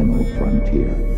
final frontier.